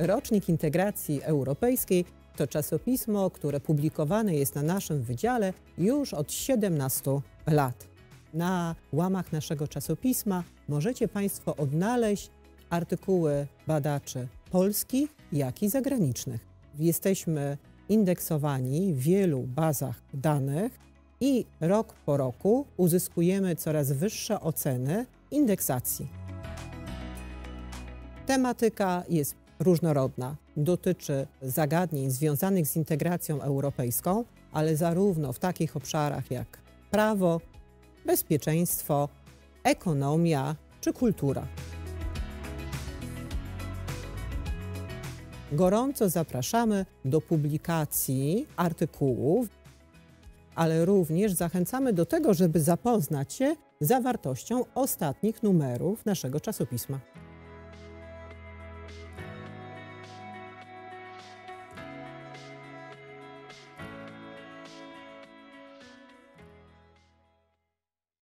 Rocznik Integracji Europejskiej to czasopismo, które publikowane jest na naszym wydziale już od 17 lat. Na łamach naszego czasopisma możecie Państwo odnaleźć artykuły badaczy polskich, jak i zagranicznych. Jesteśmy indeksowani w wielu bazach danych i rok po roku uzyskujemy coraz wyższe oceny indeksacji. Tematyka jest różnorodna. Dotyczy zagadnień związanych z integracją europejską, ale zarówno w takich obszarach jak prawo, bezpieczeństwo, ekonomia czy kultura. Gorąco zapraszamy do publikacji artykułów, ale również zachęcamy do tego, żeby zapoznać się z zawartością ostatnich numerów naszego czasopisma.